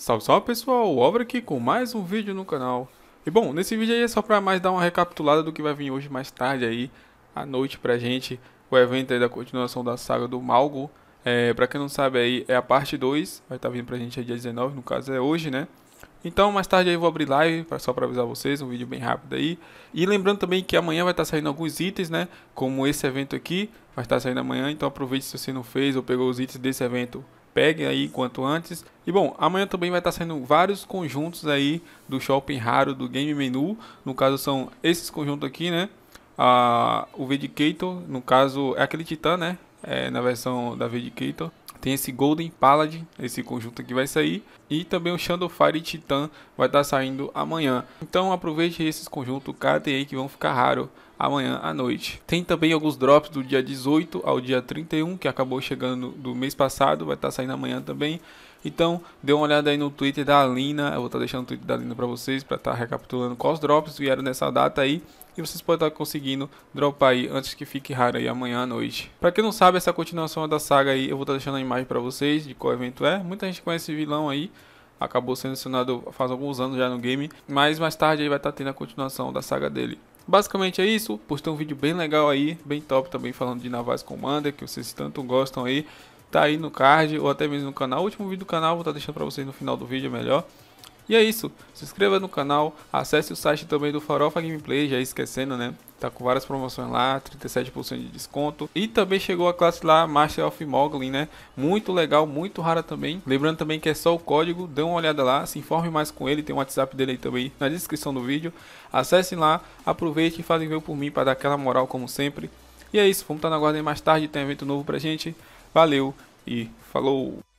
Salve, salve pessoal, Obra aqui com mais um vídeo no canal. E bom, nesse vídeo aí é só para mais dar uma recapitulada do que vai vir hoje mais tarde aí, à noite pra gente, o evento aí da continuação da saga do Malgo. É, pra quem não sabe aí, é a parte 2, vai estar tá vindo pra gente aí dia 19, no caso é hoje, né? Então, mais tarde aí eu vou abrir live, só para avisar vocês, um vídeo bem rápido aí. E lembrando também que amanhã vai estar tá saindo alguns itens, né? Como esse evento aqui, vai estar tá saindo amanhã, então aproveite se você não fez ou pegou os itens desse evento peguem aí quanto antes. E bom, amanhã também vai estar saindo vários conjuntos aí do Shopping Raro do Game Menu. No caso são esses conjuntos aqui, né? Ah, o Vedicator, no caso é aquele Titã, né? É, na versão da Vedicator. Tem esse Golden Paladin, esse conjunto aqui vai sair. E também o Shadow Fire Titan vai estar saindo amanhã. Então aproveite esses conjuntos, aí que vão ficar raros amanhã à noite. Tem também alguns drops do dia 18 ao dia 31, que acabou chegando do mês passado, vai estar saindo amanhã também. Então, dê uma olhada aí no Twitter da Alina, eu vou estar deixando o Twitter da Alina para vocês, para estar recapitulando quais drops vieram nessa data aí. E vocês podem estar conseguindo dropar aí antes que fique raro aí amanhã à noite. Para quem não sabe, essa continuação da saga aí, eu vou estar deixando a imagem para vocês de qual evento é. Muita gente conhece esse vilão aí, acabou sendo adicionado faz alguns anos já no game, mas mais tarde aí vai estar tendo a continuação da saga dele. Basicamente é isso, postei um vídeo bem legal aí, bem top também falando de Navais Commander, que vocês tanto gostam aí tá aí no card ou até mesmo no canal. O último vídeo do canal vou estar tá deixando para vocês no final do vídeo, é melhor. E é isso, se inscreva no canal, acesse o site também do Farofa Gameplay, já esquecendo, né? Tá com várias promoções lá, 37% de desconto. E também chegou a classe lá, Master of Moglin, né? Muito legal, muito rara também. Lembrando também que é só o código, dê uma olhada lá, se informe mais com ele, tem o WhatsApp dele aí também na descrição do vídeo. Acessem lá, aproveite e fazem ver por mim para dar aquela moral como sempre. E é isso, vamos estar na guarda mais tarde, tem evento novo pra gente. Valeu! e falou!